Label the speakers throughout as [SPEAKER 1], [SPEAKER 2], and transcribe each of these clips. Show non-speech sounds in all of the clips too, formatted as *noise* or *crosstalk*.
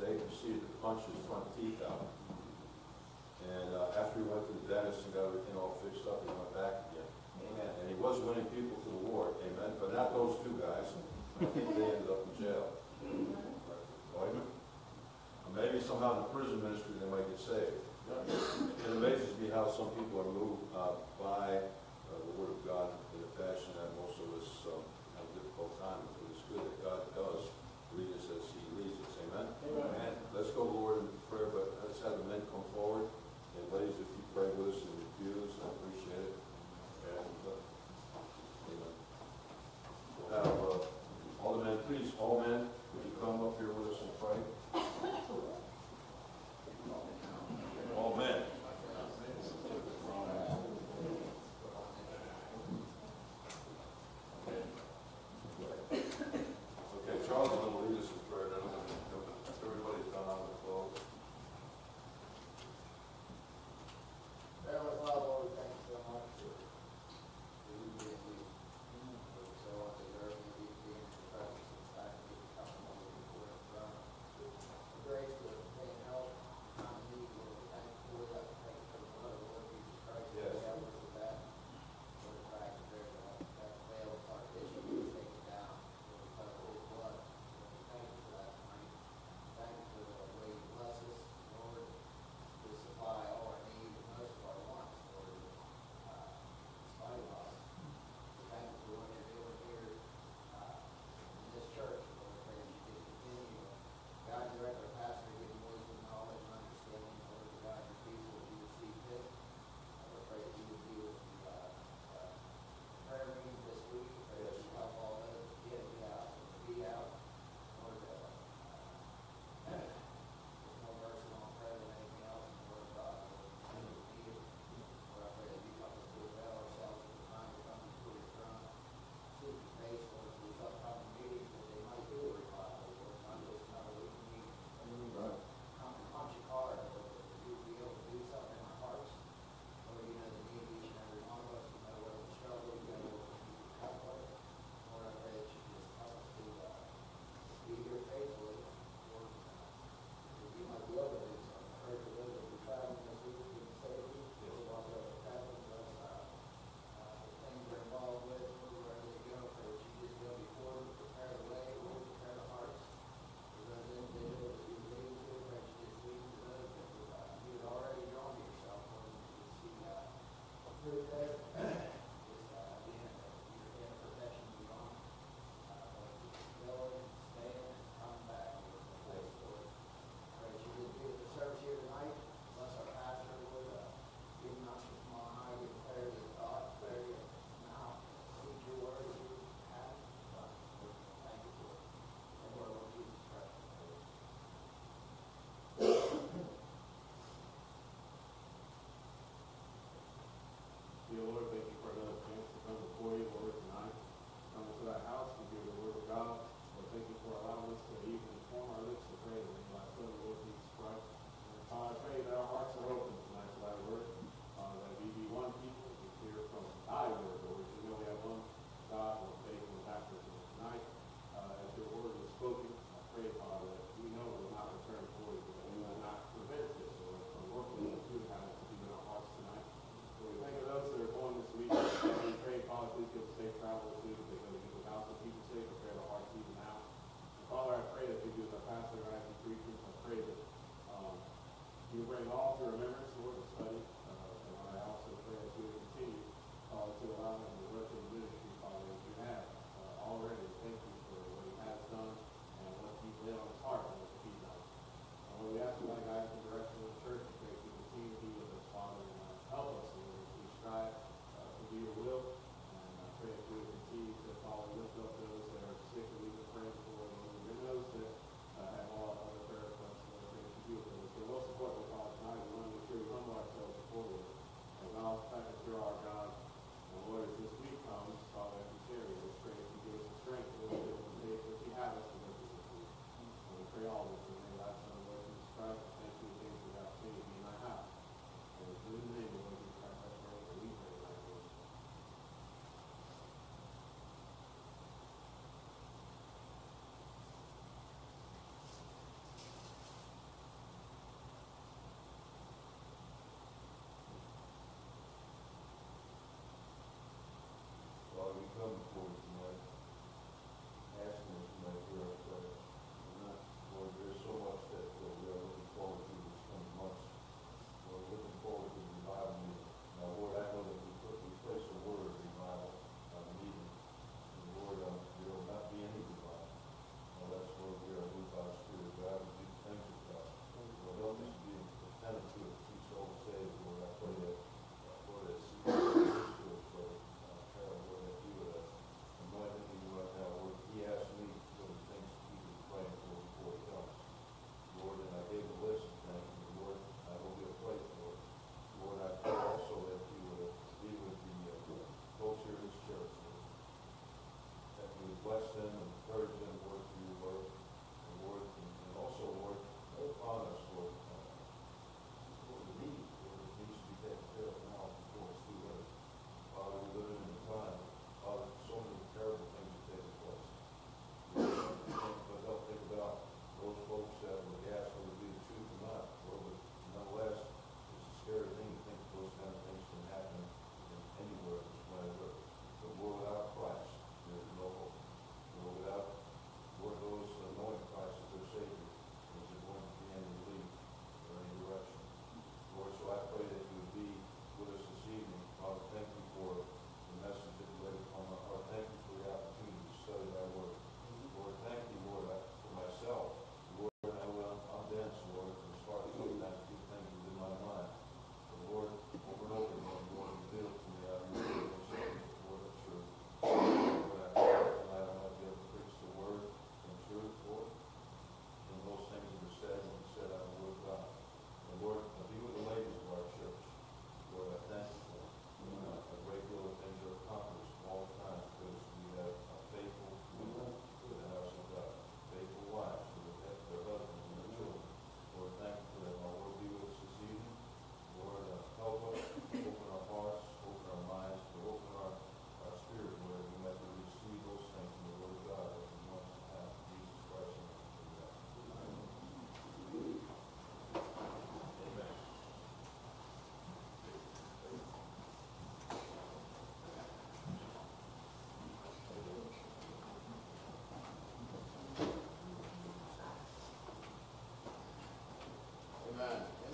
[SPEAKER 1] They proceeded to punch his front teeth out. And uh, after he went to the dentist and got everything all fixed up, he went back again.
[SPEAKER 2] Amen.
[SPEAKER 1] And he was winning people to the Lord, amen, but not those two guys. I think they ended up in jail. Amen. Maybe somehow in the prison ministry they might get saved. It amazes me how some people are moved uh, by uh, the Word of God in a fashion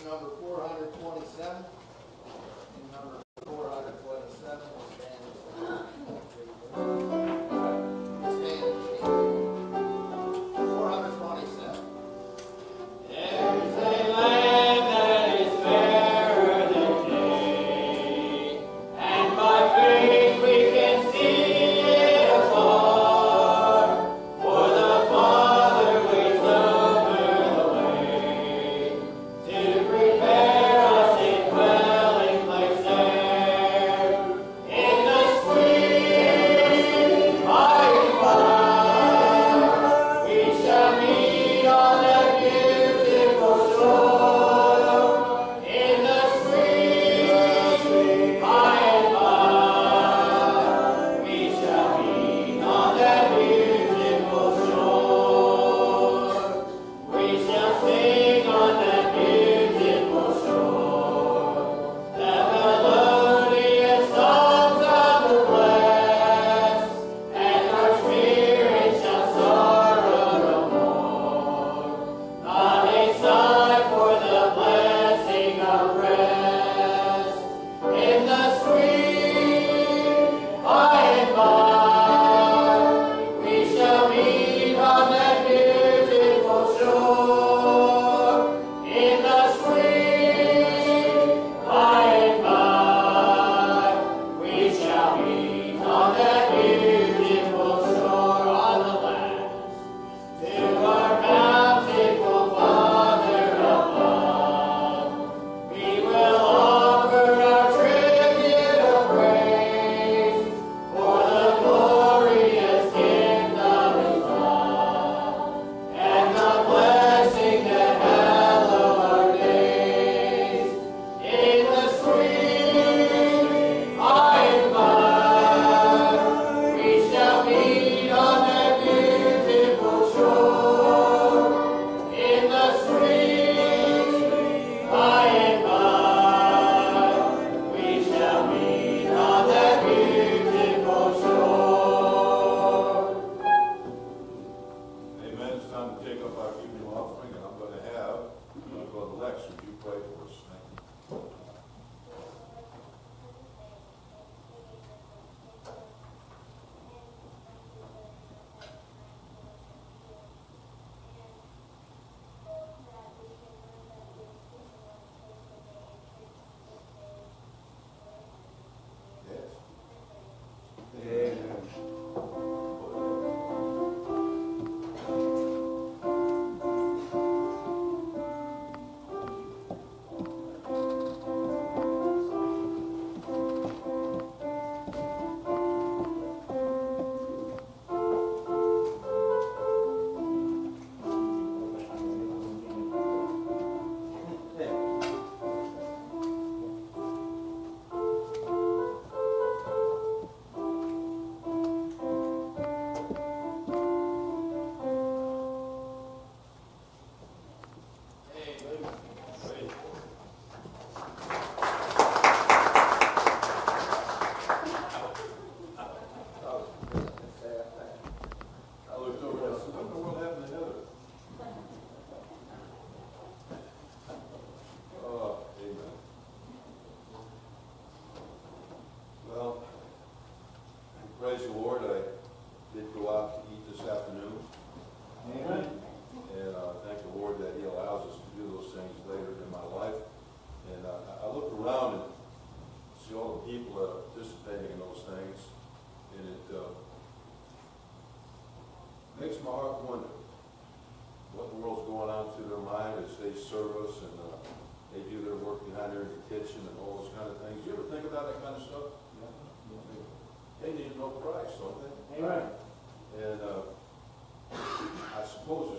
[SPEAKER 3] number
[SPEAKER 1] 427.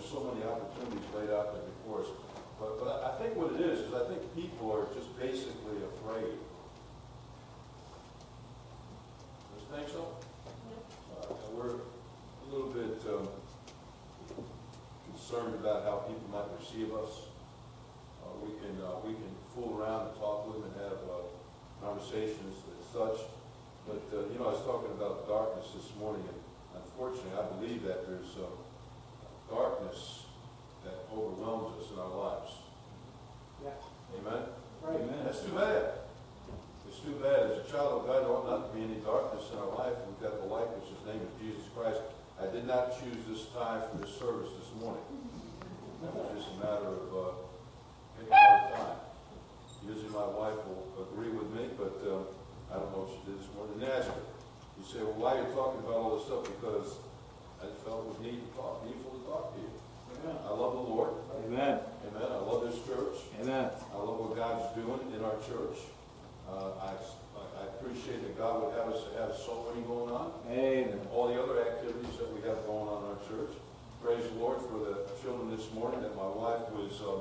[SPEAKER 1] So many opportunities laid out there before us. But, but I think what it is, is I think people are just basically afraid. Don't you think so? Uh, We're a little bit um, concerned about how people might receive us. Uh, We can, uh, we can fool around and talk with them and have uh, conversations and such. But, uh, you know, I was talking about darkness this morning, and unfortunately, I believe that there's uh, that overwhelms us in our lives.
[SPEAKER 4] Yeah.
[SPEAKER 1] Amen?
[SPEAKER 4] Right.
[SPEAKER 1] That's too bad. It's too bad. As a child of God, there ought not to be any darkness in our life. We've got the light, which is the name of Jesus Christ. I did not choose this time for this service this morning. It was just a matter of uh, picking out time. Usually my wife will agree with me, but uh, I don't know what she did this morning. And asked her. You say, well, why are you talking about all this stuff? Because I felt it was need to talk, needful to talk to you. I love the Lord.
[SPEAKER 5] Amen.
[SPEAKER 1] Amen. I love this church.
[SPEAKER 5] Amen.
[SPEAKER 1] I love what God's doing in our church. Uh, I, I appreciate that God would have us to have so many going on,
[SPEAKER 5] Amen.
[SPEAKER 1] and all the other activities that we have going on in our church. Praise the Lord for the children this morning, that my wife was uh,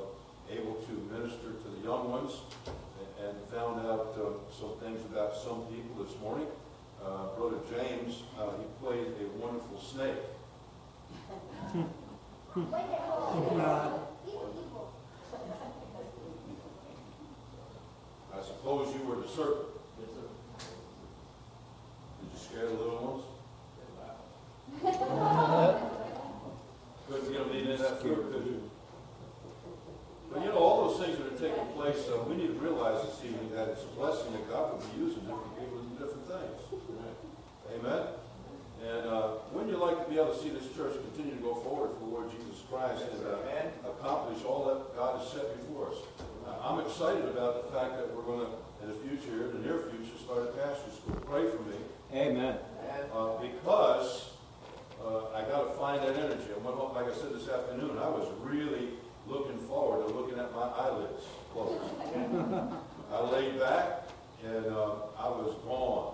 [SPEAKER 1] able to minister to the young ones and- and found out uh, some things about some people this morning. Uh, Brother James, uh, he played a wonderful snake. *laughs* I suppose you were the serpent.
[SPEAKER 6] Yes, sir.
[SPEAKER 1] Did you scare the little ones? *laughs* Couldn't get them to eat that food, could you? But you know, all those things that are taking place, uh, we need to realize this evening that it's a blessing that God will be using different people to do different things. Amen? And uh, wouldn't you like to be able to see this church continue to go forward for the Lord Jesus Christ and uh, accomplish all that God has set before us? Uh, I'm excited about the fact that we're going to, in the future, in the near future, start a pastor school. Pray for me.
[SPEAKER 5] Amen.
[SPEAKER 1] Uh, because uh, I got to find that energy. I went home, like I said this afternoon, I was really looking forward to looking at my eyelids closed. *laughs* I laid back and uh, I was gone.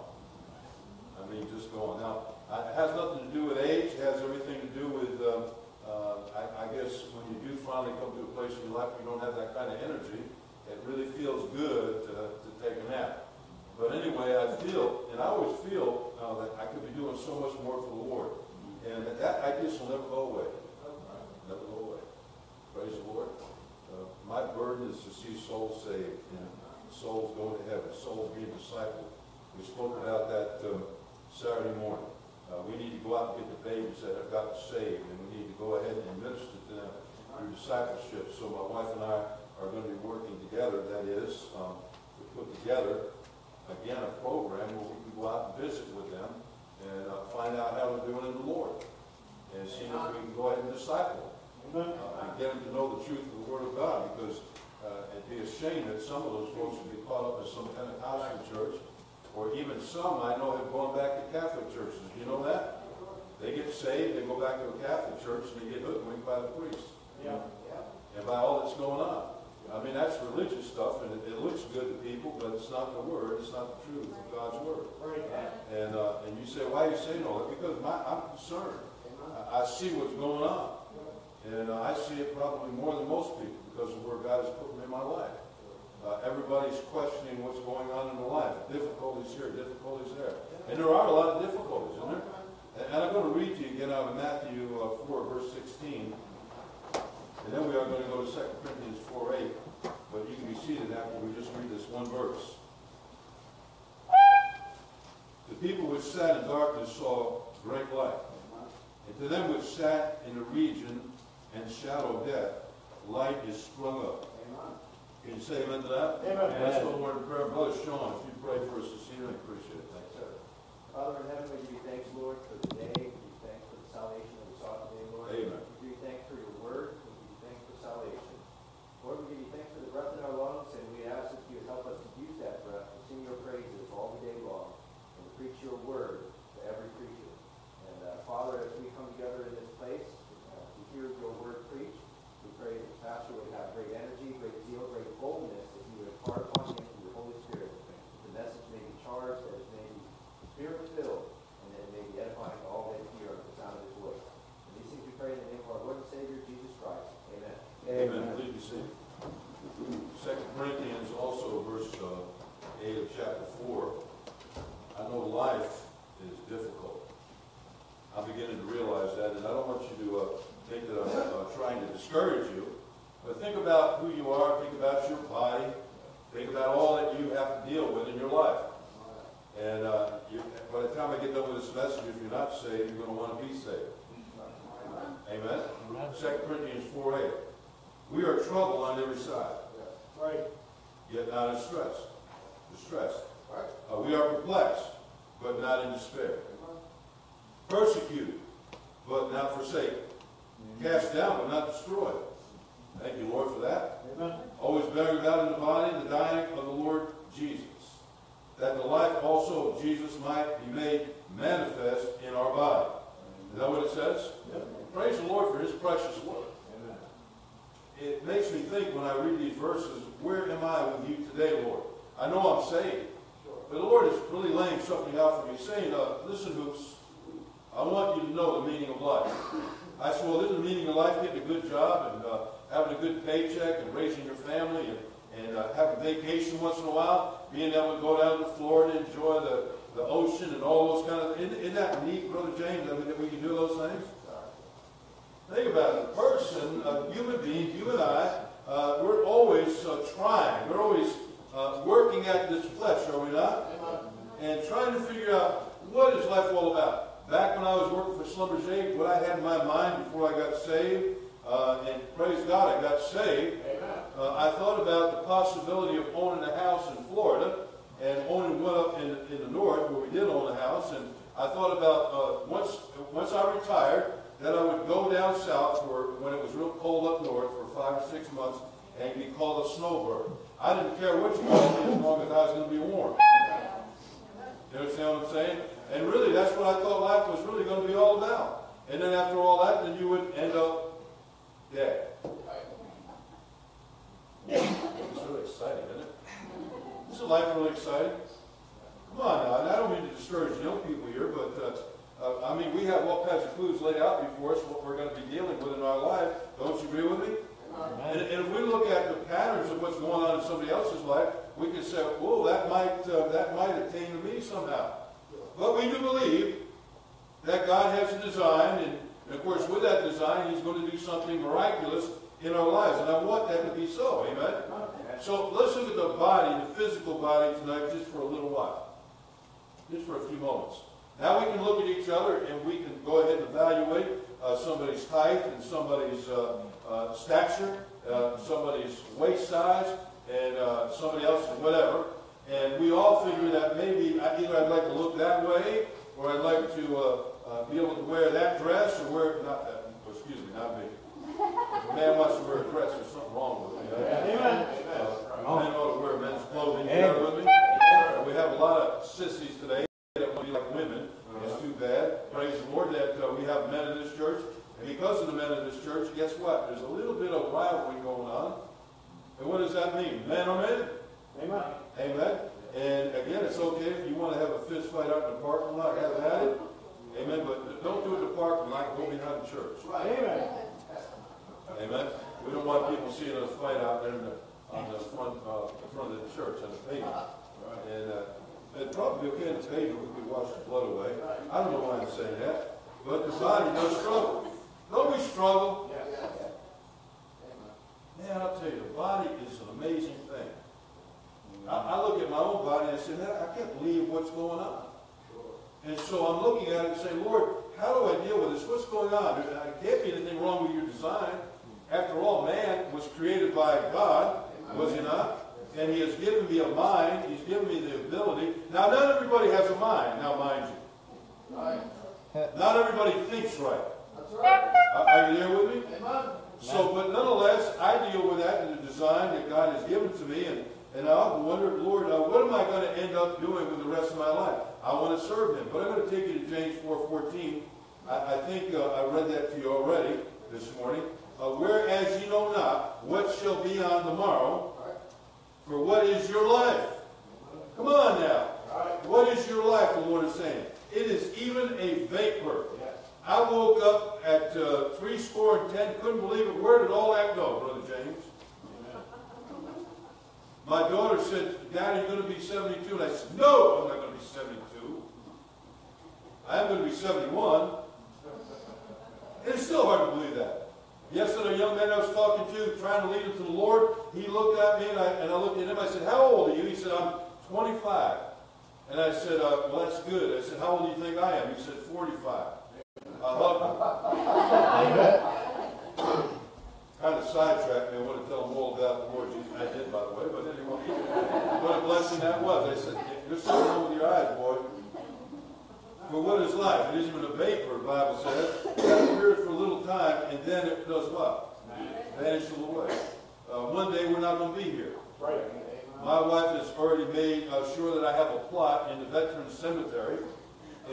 [SPEAKER 1] I mean, just gone. Now, it has nothing to do with age. It has everything to do with, uh, uh, I, I guess, when you do finally come to a place in your life where you don't have that kind of energy, it really feels good to, to take a nap. But anyway, I feel, and I always feel uh, that I could be doing so much more for the Lord. And that I guess will never go away. Never go away. Praise the Lord. Uh, my burden is to see souls saved and souls going to heaven, souls being discipled. We spoke about that um, Saturday morning. Uh, we need to go out and get the babies that have gotten saved, and we need to go ahead and minister to them through discipleship. So my wife and I are going to be working together, that is, um, to put together again, a program where we can go out and visit with them and uh, find out how they're doing in the Lord. And see if we can go ahead and disciple them. Uh, and get them to know the truth of the Word of God because uh, it'd be a shame that some of those folks would be caught up in some kind of Pentecostal church or even some I know have gone back to Catholic churches. You know that? They get saved, they go back to a Catholic church and they get hoodwinked by the priest
[SPEAKER 6] Yeah.
[SPEAKER 1] and by all that's going on. I mean, that's religious stuff, and it, it looks good to people, but it's not the word, it's not the truth of God's word. And, uh, and you say, why are you saying all that? Because my, I'm concerned. I, I see what's going on. And uh, I see it probably more than most people because of where God has put me in my life. Uh, everybody's questioning what's going on in their life. Difficulties here, difficulties there. And there are a lot of difficulties, isn't there? And, and I'm going to read to you again out of Matthew uh, 4, verse 16. And then we are going to go to 2 Corinthians 4, 8. But you can be seated after we just read this one verse. The people which sat in darkness saw great light. And to them which sat in the region and shadow of death, light is sprung up. Can you say amen to that?
[SPEAKER 4] Amen.
[SPEAKER 1] Let's go Lord in prayer. Brother Sean, if you pray for us this evening, appreciate it. Thanks. Sir.
[SPEAKER 2] Father in heaven, we give you thanks,
[SPEAKER 1] Lord, for the day. We thanks for the salvation that we saw today, Lord. Amen. I thought about uh, once once I retired that I would go down south for when it was real cold up north for five or six months and be called a snowbird. I didn't care what you called me as long as I was going to be warm. You understand what I'm saying? And really, that's what I thought life was really going to be all about. And then after all that, then you would end up dead. It's really exciting, isn't it? Isn't life really exciting? Come on now, and I don't mean to discourage young people here, but uh, uh, I mean, we have all kinds of clues laid out before us what we're going to be dealing with in our life. Don't you agree with me? And, and if we look at the patterns of what's going on in somebody else's life, we can say, "Whoa, that might uh, that might attain to me somehow." But we do believe that God has a design, and, and of course, with that design, He's going to do something miraculous in our lives, and I want that to be so. Amen. So let's look at the body, the physical body tonight, just for a little while, just for a few moments. Now we can look at each other and we can go ahead and evaluate uh, somebody's height and somebody's uh, uh, stature, uh, somebody's waist size, and uh, somebody else's whatever. And we all figure that maybe I- either I'd like to look that way, or I'd like to uh, uh, be able to wear that dress, or wear not that. Excuse me, not me. If a man wants to wear a dress, there's something wrong with it.
[SPEAKER 4] Amen.
[SPEAKER 1] Uh, men ought to wear men's clothing. You got it with me? We have a lot of sissies today that want to be like women. It's too bad. Praise the Lord that uh, we have men in this church. And because of the men in this church, guess what? There's a little bit of rivalry going on. And what does that mean? Men are men.
[SPEAKER 4] Amen.
[SPEAKER 1] Amen. And again, it's okay if you want to have a fist fight out in the parking lot, have at it. Amen. But don't do it in the parking lot. Go behind the church. Right.
[SPEAKER 4] Amen.
[SPEAKER 1] Amen. We don't want people seeing us fight out there in the, on the front, uh, front of the church on the pavement. And, uh, it'd probably pavement if we wash the blood away. I don't know why I'm saying that, but the body does struggle. Don't we struggle? Man, I'll tell you, the body is an amazing thing. I, I look at my own body and I say, man, I can't believe what's going on. And so I'm looking at it and saying, Lord, how do I deal with this? What's going on? There can't be anything wrong with your design. After all, man was created by God, was he not? And he has given me a mind. He's given me the ability. Now, not everybody has a mind, now mind you. Not everybody thinks right.
[SPEAKER 4] That's right.
[SPEAKER 1] Are are you there with me?
[SPEAKER 4] Amen.
[SPEAKER 1] So, but nonetheless, I deal with that in the design that God has given to me, and, and I often wonder, Lord, uh, what am I going to end up doing with the rest of my life? I want to serve Him, but I'm going to take you to James 4:14. I, I think uh, I read that to you already this morning. Uh, Whereas you know not what shall be on the morrow, for what is your life? Come on now. What is your life? The Lord is saying. It is even a vapor. I woke up at uh, three score and ten, couldn't believe it. Where did all that go, Brother James? My daughter said, Dad, you're going to be 72. And I said, No, I'm not going to be 72. I am going to be 71. Yesterday, a young man I was talking to, trying to lead him to the Lord, he looked at me and I, and I looked at him. I said, How old are you? He said, I'm 25. And I said, uh, Well, that's good. I said, How old do you think I am? He said, 45. I hugged him. *laughs* kind of sidetracked me. I want to tell them all about the Lord Jesus. I did, by the way, but anyway, what a blessing that was. I said, something wrong with your eyes, boy. For what is life? It isn't even a vapor, the Bible says. It appears for a little time, and then it does what? Vanishes away. Uh, one day we're not going to be here.
[SPEAKER 6] Right.
[SPEAKER 1] My wife has already made uh, sure that I have a plot in the Veterans Cemetery,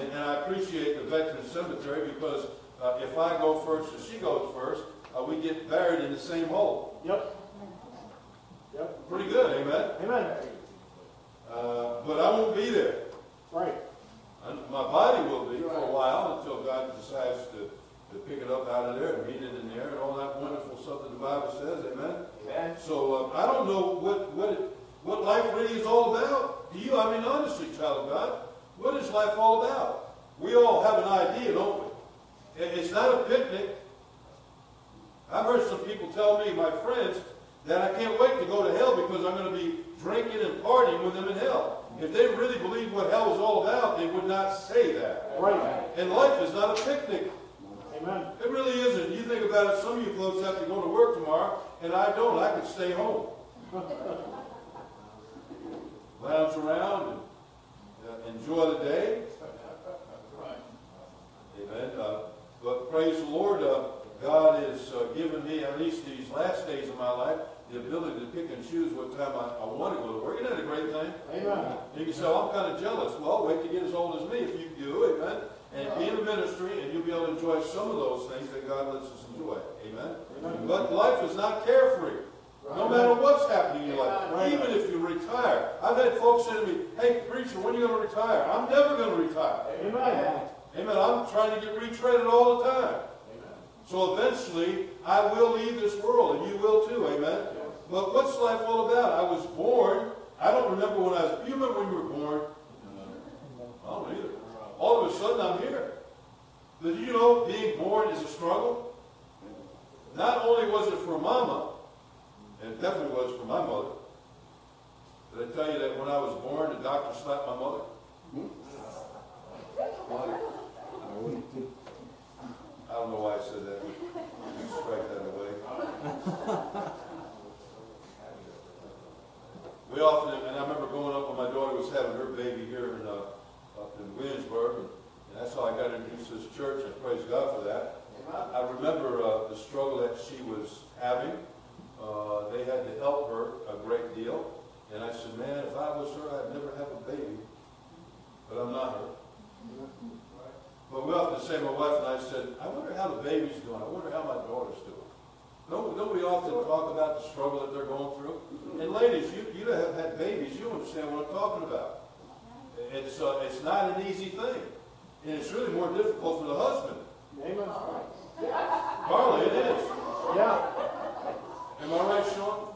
[SPEAKER 1] and, and I appreciate the Veterans Cemetery because uh, if I go first or she goes first, uh, we get buried in the same hole.
[SPEAKER 6] Yep. Yep.
[SPEAKER 1] Pretty good, amen?
[SPEAKER 6] Amen.
[SPEAKER 1] Uh, but I won't be there.
[SPEAKER 6] Right.
[SPEAKER 1] And my body will be for a while until God decides to, to pick it up out of there and read it in there and all that wonderful stuff that the Bible says, amen?
[SPEAKER 2] Amen.
[SPEAKER 1] So uh, I don't know what, what, it, what life really is all about. Do you? I mean, honestly, child of God, what is life all about? We all have an idea, don't we? It- It's not a picnic. I've heard some people tell me, my friends, that I can't wait to go to hell because I'm going to be drinking and partying with them in hell. If they really believed what hell was all about, they would not say that.
[SPEAKER 6] Right.
[SPEAKER 1] And life is not a picnic.
[SPEAKER 6] Amen.
[SPEAKER 1] It really isn't. You think about it, some of you folks have to go to work tomorrow, and I don't. I could stay home. *laughs* Lounge around and uh, enjoy the day. Amen. Uh, but praise the Lord, uh, God has uh, given me, at least these last days of my life, the ability to pick and choose what time I, I want to go to work. Isn't that a great thing?
[SPEAKER 6] Amen.
[SPEAKER 1] You can say, I'm kind of jealous. Well, wait to get as old as me if you do, amen? And be in the ministry, and you'll be able to enjoy some of those things that God lets us enjoy, amen?
[SPEAKER 6] Amen.
[SPEAKER 1] But life is not carefree. No matter what's happening in your life,
[SPEAKER 6] Right.
[SPEAKER 1] even if you retire. I've had folks say to me, hey, preacher, when are you going to retire? I'm never going to retire.
[SPEAKER 6] Amen.
[SPEAKER 1] Amen. I'm trying to get retreaded all the time.
[SPEAKER 6] Amen.
[SPEAKER 1] So eventually, I will leave this world, and you will too, amen? But what's life all about? I was born. I don't remember when I was. You remember when you were born? Uh, I don't either. All of a sudden, I'm here. But you know, being born is a struggle. Not only was it for mama, and it definitely was for my mother. Did I tell you that when I was born, the doctor slapped my mother? Hmm? I don't know why I said that. Strike that away. We often, and I remember going up when my daughter was having her baby here in, uh, up in Williamsburg, and that's how I got introduced to this church, and praise God for that. I remember uh, the struggle that she was having. Uh, they had to help her a great deal. And I said, man, if I was her, I'd never have a baby. But I'm not her. But we often say, my wife and I said, I wonder how the baby's doing. I wonder how my daughter's doing. Don't, don't we often talk about the struggle that they're going through? And ladies, you, you have had babies, you understand what I'm talking about. It's, uh, it's not an easy thing. And it's really more difficult for the husband.
[SPEAKER 6] Amen.
[SPEAKER 1] Carly, it is.
[SPEAKER 6] Yeah.
[SPEAKER 1] Am I right, Sean?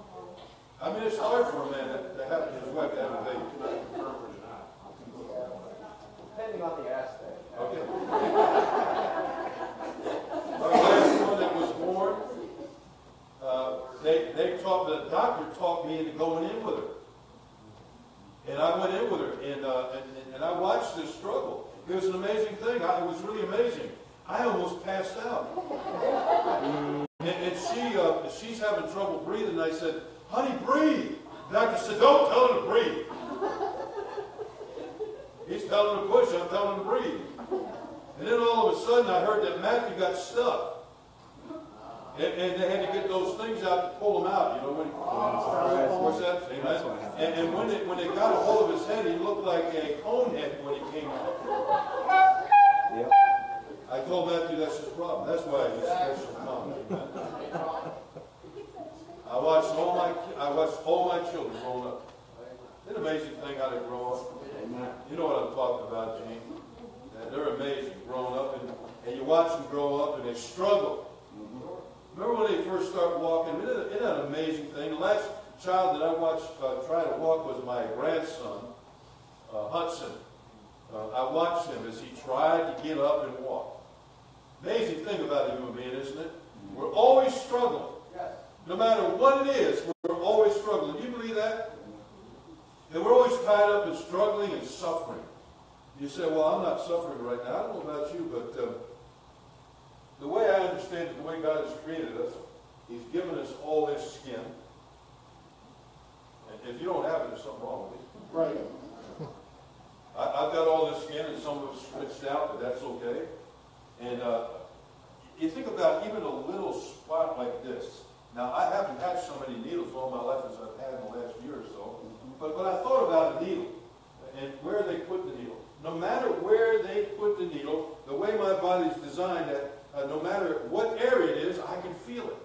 [SPEAKER 1] I mean, it's hard for a man to, to have his wife to have a baby.
[SPEAKER 2] Depending on the aspect.
[SPEAKER 1] Okay. Our last one that was born, uh, they, they taught, the doctor taught me into going in with her. And I went in with her, and, uh, and, and I watched this struggle. It was an amazing thing. I, it was really amazing. I almost passed out. And, and she, uh, she's having trouble breathing, I said, honey, breathe. The doctor said, don't tell her to breathe. He's telling her to push, I'm telling her to breathe. And then all of a sudden, I heard that Matthew got stuck. And, and they had to get those things out to pull him out, you know, when, what's that? Amen. And, and when they, when they got a hold of his head, he looked like a cone head when he came out.
[SPEAKER 2] Yep.
[SPEAKER 1] I told Matthew that's his problem. That's why he's special mom. I watched all my, I watched all my children growing up. Isn't it amazing thing how they grow up? You know what I'm talking about, Gene. They're amazing growing up, and, and you watch them grow up, and they struggle. Remember when they first start walking? Isn't it, isn't that an amazing thing? The last child that I watched uh, try to walk was my grandson, uh, Hudson. Uh, I watched him as he tried to get up and walk. Amazing thing about a human being, isn't it? We're always struggling. Yes. No matter what it is, we're always struggling. Do you believe that? And we're always tied up in struggling and suffering. You say, well, I'm not suffering right now. I don't know about you, but um, the way I understand it, the way God has created us, He's given us all this skin. And if you don't have it, there's something wrong with you.
[SPEAKER 4] Right.
[SPEAKER 1] I, I've got all this skin and some of it's stretched out, but that's okay. And uh, you think about even a little spot like this. Now, I haven't had so many needles all my life as I've had in the last year or so. But, but I thought about a needle and where they put the needle. No matter where they put the needle, the way my body's designed, that uh, no matter what area it is, I can feel it.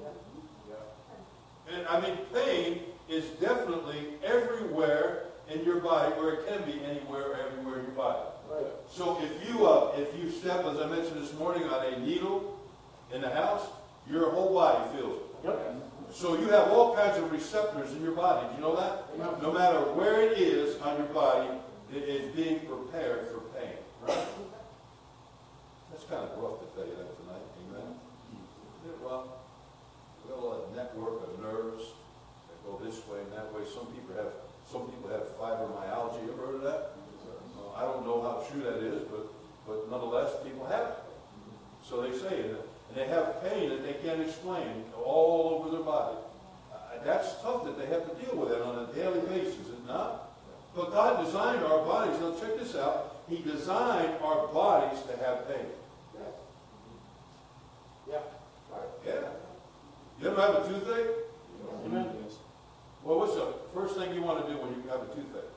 [SPEAKER 1] Yeah. And I mean, pain is definitely everywhere in your body, or it can be anywhere everywhere in your body.
[SPEAKER 4] Right.
[SPEAKER 1] So if you uh, if you step, as I mentioned this morning, on a needle in the house, your whole body feels it.
[SPEAKER 4] Yep.
[SPEAKER 1] So you have all kinds of receptors in your body. Do you know that?
[SPEAKER 4] Yep.
[SPEAKER 1] No matter where it is on your body, it is being prepared for pain. Right? That's kind of rough to tell you that tonight. Amen. Yeah, Well, we got network of nerves that go this way and that way. Some people have some people have fibromyalgia. You ever heard of that? Uh, I don't know how true that is, but but nonetheless, people have it. So they say it. And they have pain that they can't explain all over their body. Uh, that's tough that they have to deal with it on a daily basis, is it not? But God designed our bodies. Now check this out. He designed our bodies to have pain.
[SPEAKER 4] Yeah.
[SPEAKER 1] Yeah. You ever have a toothache?
[SPEAKER 4] Amen.
[SPEAKER 1] Well, what's the first thing you want to do when you have a toothache?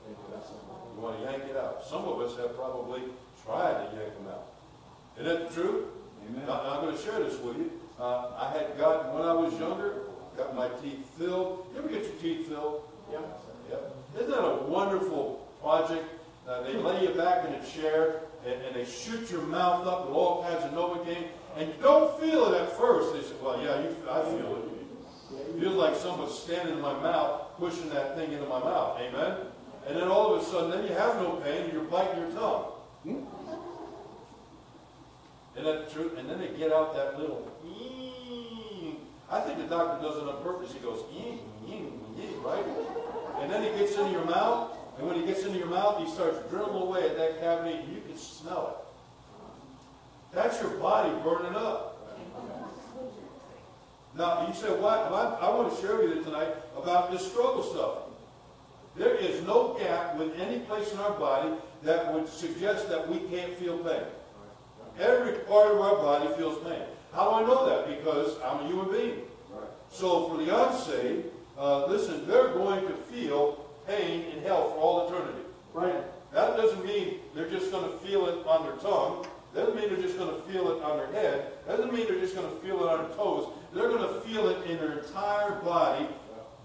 [SPEAKER 1] You want to yank it out. Some of us have probably tried to yank them out. Isn't that true? truth? Now, I'm going to share this with you. Uh, I had gotten, when I was younger, got my teeth filled. You ever get your teeth filled?
[SPEAKER 4] Yeah.
[SPEAKER 1] Yep. Isn't that a wonderful project? Uh, they lay you back in a chair and, and they shoot your mouth up with all kinds of Novocaine. And you don't feel it at first. They say, well, yeah, you, I feel it. It feels like someone's standing in my mouth, pushing that thing into my mouth. Amen? And then all of a sudden, then you have no pain and you're biting your tongue. Isn't that true? And then they get out that little. I think the doctor does it on purpose. He goes, right? And then he gets into your mouth, and when he gets into your mouth, he starts drilling away at that cavity, and you can smell it. That's your body burning up. Now, you say, what? Well, I, I want to share with you tonight about this struggle stuff. There is no gap with any place in our body that would suggest that we can't feel pain. Every part of our body feels pain. How do I know that? Because I'm a human being. So for the unsaved, uh, listen, they're going to feel pain in hell for all eternity.
[SPEAKER 4] Right.
[SPEAKER 1] That doesn't mean they're just going to feel it on their tongue. Doesn't mean they're just going to feel it on their head. Doesn't mean they're just going to feel it on their toes. They're going to feel it in their entire body,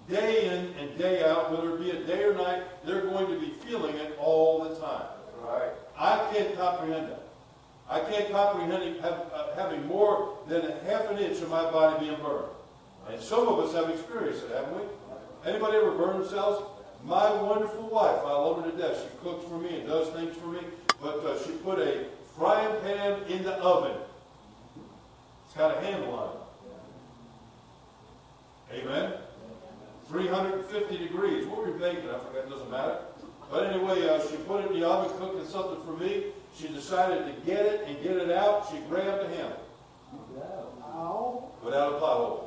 [SPEAKER 1] day in and day out, whether it be a day or night. They're going to be feeling it all the time.
[SPEAKER 2] Right.
[SPEAKER 1] I can't comprehend that. I can't comprehend have, uh, having more than a half an inch of my body being burned. And some of us have experienced it, haven't we? Anybody ever burn themselves? My wonderful wife, I love her to death. She cooks for me and does things for me. But uh, she put a frying pan in the oven. It's got a handle on it. Amen? 350 degrees. What were we baking? I forgot. It doesn't matter. But anyway, uh, she put it in the oven, cooking something for me. She decided to get it and get it out. She grabbed the handle without a pothole.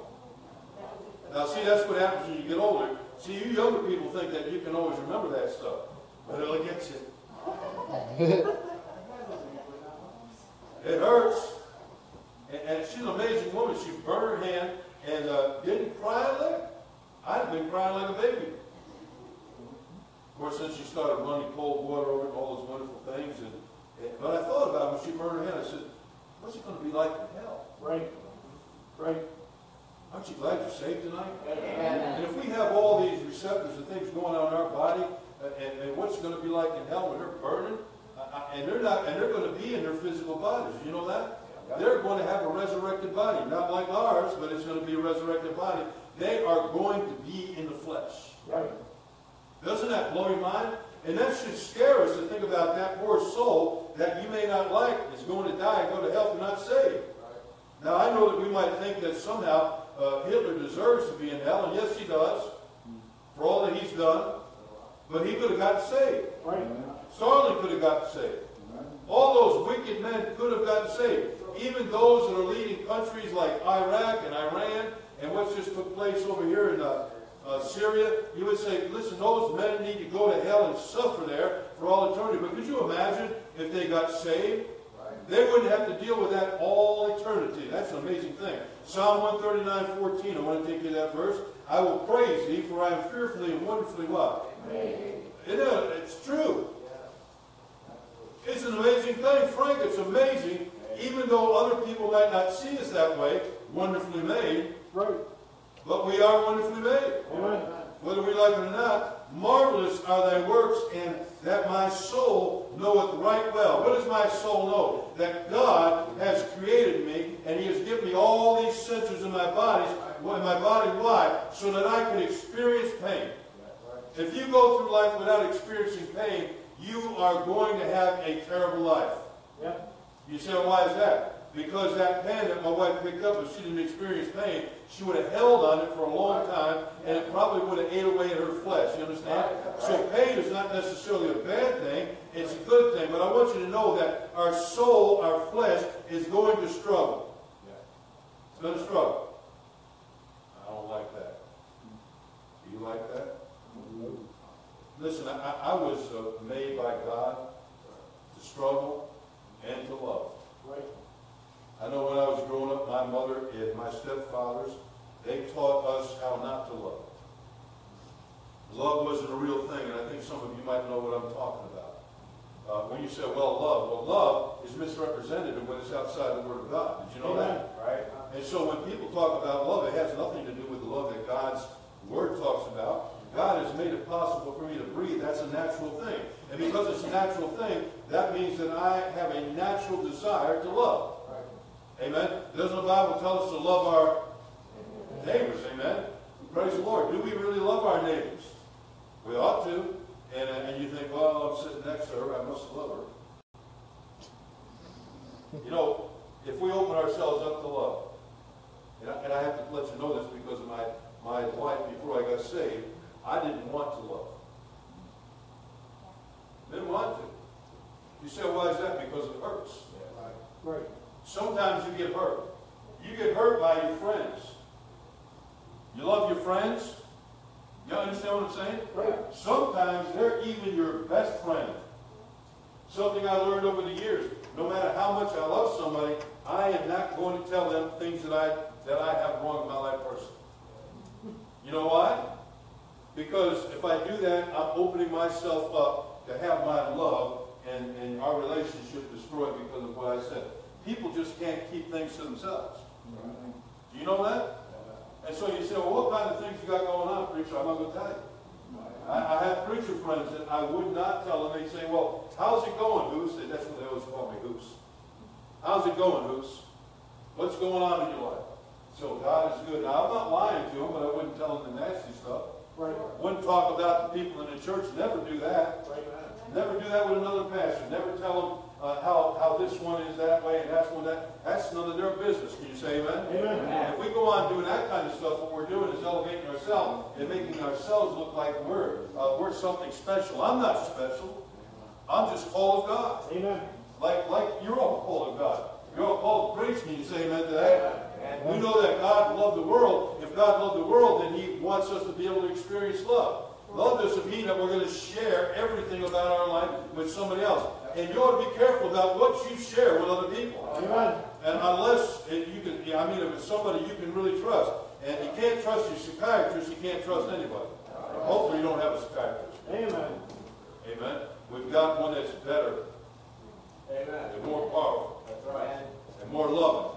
[SPEAKER 1] Now, see, that's what happens when you get older. See, you younger people think that you can always remember that stuff, but it'll get you. *laughs* It hurts. And, and she's an amazing woman. She burned her hand and uh, didn't cry a lick. I'd have been crying like a baby. Of course, then she started running cold water over it and all those wonderful things. And, and, but I thought about it when she burned her hand. I said, what's it going to be like in hell?
[SPEAKER 4] Right. Right.
[SPEAKER 1] Aren't you glad you're saved tonight?
[SPEAKER 4] Amen.
[SPEAKER 1] And if we have all these receptors and things going on in our body, uh, and, and what's it going to be like in hell when they're burning, and they're not, and they're going to be in their physical bodies. You know that? They're going to have a resurrected body, not like ours, but it's going to be a resurrected body. They are going to be in the flesh.
[SPEAKER 4] Right.
[SPEAKER 1] Doesn't that blow your mind? And that should scare us to think about that poor soul that you may not like is going to die and go to hell and not saved. Now, I know that we might think that somehow uh, Hitler deserves to be in hell, and yes, he does, for all that he's done, but he could have gotten saved.
[SPEAKER 6] Right.
[SPEAKER 1] Stalin could have gotten saved. All those wicked men could have gotten saved. Even those that are leading countries like Iraq and Iran and what just took place over here in uh, uh, Syria, you would say, listen, those men need to go to hell and suffer there for all eternity. But could you imagine if they got saved? They wouldn't have to deal with that all eternity. That's an amazing thing. Psalm 139, 14, I want to take you to that verse. I will praise thee, for I am fearfully and wonderfully what? It is. It's true. It's an amazing thing, Frank. It's amazing, even though other people might not see us that way, wonderfully made,
[SPEAKER 6] Right.
[SPEAKER 1] but we are wonderfully made.
[SPEAKER 6] Amen.
[SPEAKER 1] Whether we like it or not, marvelous are thy works, and that my soul knoweth right well. What does my soul know? That God has created me, and He has given me all these senses in my bodies, in my body. Why? So that I can experience pain. If you go through life without experiencing pain, you are going to have a terrible life.
[SPEAKER 6] Yeah.
[SPEAKER 1] You say, why is that? Because that pen that my wife picked up, if she didn't experience pain, she would have held on it for a long time, and it probably would have ate away at her flesh. You understand? So pain is not necessarily a bad thing; it's a good thing. But I want you to know that our soul, our flesh, is going to struggle. It's going to struggle. I don't like that. Do you like that? Mm-hmm. Listen, I, I was uh, made by God to struggle and to love.
[SPEAKER 6] Right.
[SPEAKER 1] I know when I was growing up, my mother and my stepfathers, they taught us how not to love. Love wasn't a real thing, and I think some of you might know what I'm talking about. Uh, when you say, well, love, well, love is misrepresented when it's outside the Word of God. Did you know that?
[SPEAKER 6] Right.
[SPEAKER 1] And so when people talk about love, it has nothing to do with the love that God's Word talks about. God has made it possible for me to breathe. That's a natural thing. And because it's a natural thing, that means that I have a natural desire to love. Amen. Doesn't the Bible tell us to love our neighbors? Amen. Praise the Lord. Do we really love our neighbors? We ought to. And, uh, and you think, well, I'm sitting next to her, I must love her. You know, if we open ourselves up to love, and I, and I have to let you know this because of my, my life before I got saved, I didn't want to love. Didn't want to. You say, why is that? Because it hurts.
[SPEAKER 6] Right.
[SPEAKER 1] Sometimes you get hurt. You get hurt by your friends. You love your friends? You understand what I'm saying?
[SPEAKER 6] Right.
[SPEAKER 1] Sometimes they're even your best friend. Something I learned over the years. No matter how much I love somebody, I am not going to tell them things that I that I have wrong in my life personally. You know why? Because if I do that, I'm opening myself up to have my love and, and our relationship destroyed because of what I said. People just can't keep things to themselves. Do you know that? And so you say, well, what kind of things you got going on, preacher? I'm not going to tell you. I, I have preacher friends that I would not tell them. They say, well, how's it going, Goose? And that's what they always call me, Goose. How's it going, Goose? What's going on in your life? So God is good. Now, I'm not lying to them, but I wouldn't tell them the nasty stuff.
[SPEAKER 6] Right.
[SPEAKER 1] Wouldn't talk about the people in the church. Never do that.
[SPEAKER 6] Right.
[SPEAKER 1] Never do that with another pastor. Never tell them uh, how, how this one is that way and that's one that. That's none of their business. Can you say amen?
[SPEAKER 6] Amen.
[SPEAKER 1] If we go on doing that kind of stuff, what we're doing is elevating ourselves and making ourselves look like we're, uh, we're something special. I'm not special. I'm just called of God.
[SPEAKER 6] Amen.
[SPEAKER 1] Like, like you're all called of God. You're all called to preach. Can you say amen to that? We know that God loved the world. If God loved the world, then He wants us to be able to experience love. Love doesn't mean that we're going to share everything about our life with somebody else. And you ought to be careful about what you share with other people.
[SPEAKER 6] Amen.
[SPEAKER 1] And unless it, you can, yeah, I mean, if it's somebody you can really trust, and you can't trust your psychiatrist, you can't trust anybody. Hopefully, you don't have a psychiatrist.
[SPEAKER 6] Amen.
[SPEAKER 1] Amen. We've got one that's better
[SPEAKER 6] Amen.
[SPEAKER 1] and more powerful
[SPEAKER 6] That's right.
[SPEAKER 1] and more loving.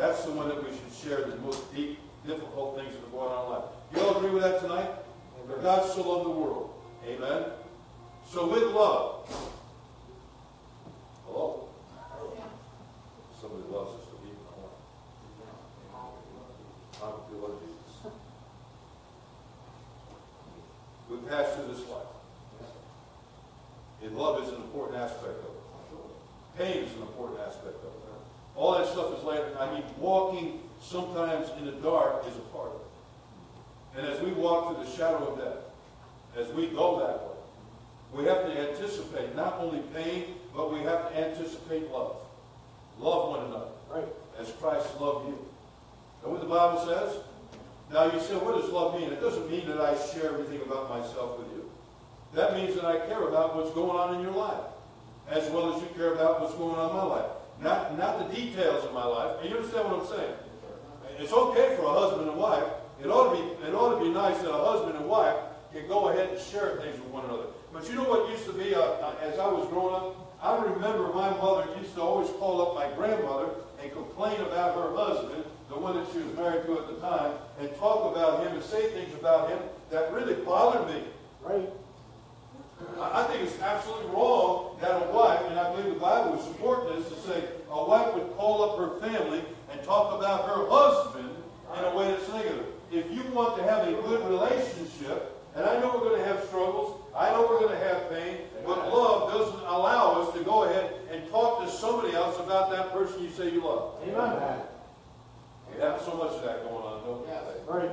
[SPEAKER 1] That's the one that we should share the most deep, difficult things that are going on in life. You all agree with that tonight? For God so loved the world. Amen. So with love. Hello? Somebody loves us to be horn. I'm the Lord Jesus. We pass through this life. And love is an important aspect of it. Pain is an important aspect of it. All that stuff is later. I mean, walking sometimes in the dark is a part of it. And as we walk through the shadow of death, as we go that way, we have to anticipate not only pain, but we have to anticipate love. Love one another.
[SPEAKER 6] Right.
[SPEAKER 1] As Christ loved you. Know what the Bible says? Now you say, what does love mean? It doesn't mean that I share everything about myself with you. That means that I care about what's going on in your life, as well as you care about what's going on in my life. Not, not the details of my life. And you understand what I'm saying? It's okay for a husband and wife. It ought to be, it ought to be nice that a husband and wife can go ahead and share things with one another. But you know what used to be, uh, uh, as I was growing up? I remember my mother used to always call up my grandmother and complain about her husband, the one that she was married to at the time, and talk about him and say things about him that really bothered me.
[SPEAKER 6] Right.
[SPEAKER 1] I think it's absolutely wrong that a wife, and I believe the Bible would support this, to say a wife would call up her family and talk about her husband in a way that's negative. If you want to have a good relationship, and I know we're going to have struggles, I know we're going to have pain, but love doesn't allow us to go ahead and talk to somebody else about that person you say you love.
[SPEAKER 6] Amen.
[SPEAKER 1] We have so much of that going on, don't we?
[SPEAKER 4] Yes.
[SPEAKER 6] Right.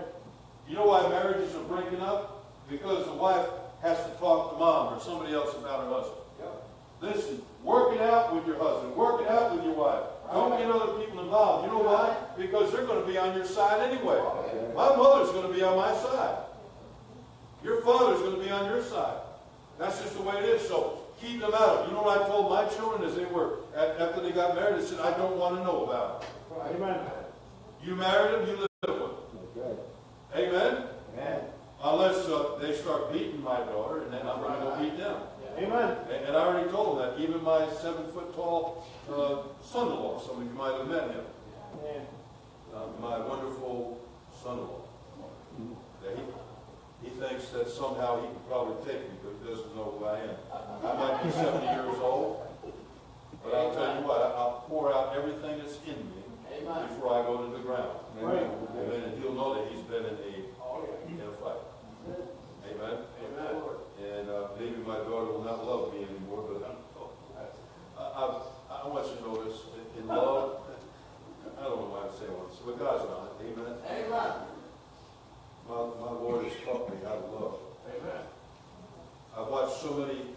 [SPEAKER 1] You know why marriages are breaking up? Because the wife has to talk to mom or somebody else about her husband. Yep. Listen, work it out with your husband. Work it out with your wife. Don't get other people involved. You know why? Because they're going to be on your side anyway. My mother's going to be on my side. Your father's going to be on your side. That's just the way it is. So keep them out of it. You know what I told my children as they were, after they got married? I said, I don't want to know about it.
[SPEAKER 6] Amen.
[SPEAKER 1] You married them, you live with them. Amen?
[SPEAKER 2] Amen.
[SPEAKER 1] Unless uh, they start beating my daughter, and then I'm going to go beat them.
[SPEAKER 6] Amen.
[SPEAKER 1] And, and I already told them that. Even my seven-foot-tall uh, son-in-law, some of you might have met him, uh, my wonderful son-in-law. He, he thinks that somehow he can probably take me, but he doesn't know who I am. I might be 70 years old, but I'll tell you what, I'll pour out everything that's in me
[SPEAKER 4] Amen.
[SPEAKER 1] before I go to the ground. Amen. And he'll know that he's been in a,
[SPEAKER 4] Oh, yeah.
[SPEAKER 1] in a fight. Amen.
[SPEAKER 4] Amen.
[SPEAKER 1] And uh, maybe my daughter will not love me anymore, but I'm, I, I, I want you to know this, in love, I don't know why I'm saying this, but God's on it, amen?
[SPEAKER 4] Amen.
[SPEAKER 1] My, my Lord has taught me how to love.
[SPEAKER 4] Amen.
[SPEAKER 1] I've watched so many